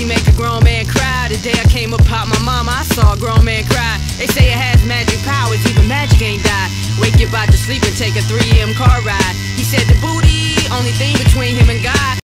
She make a grown man cry. The day I came up pop my mama, I saw a grown man cry. They say it has magic powers, even magic ain't die. Wake you about to sleep and take a 3AM car ride.